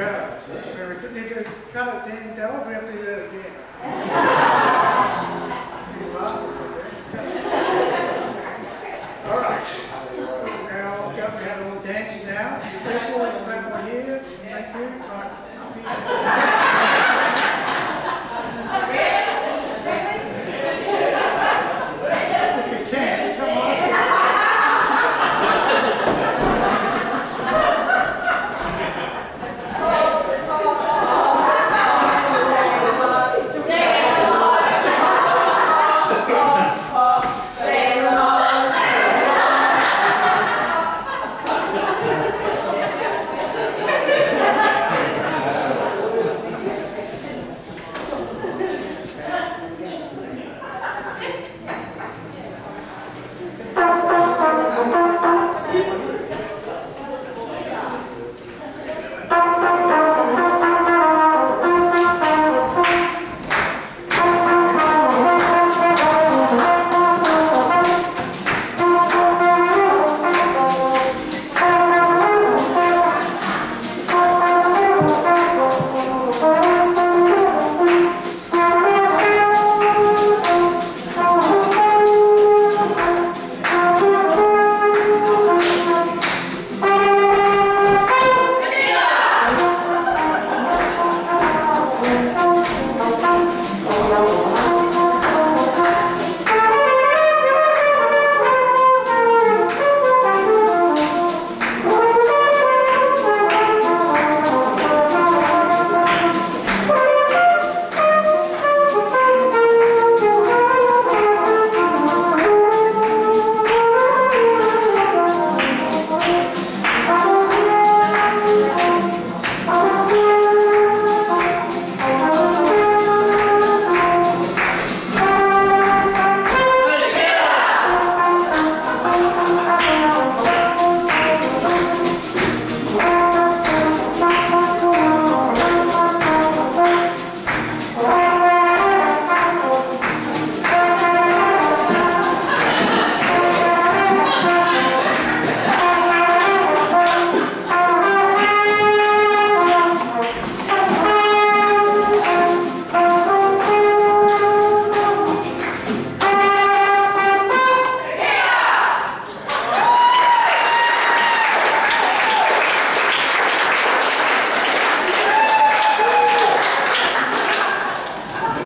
God. So, I mean, cut it then. That would have to do that again. Be lost it, All right. Now, we have a little dance now. People, let's clap over here. Thank you.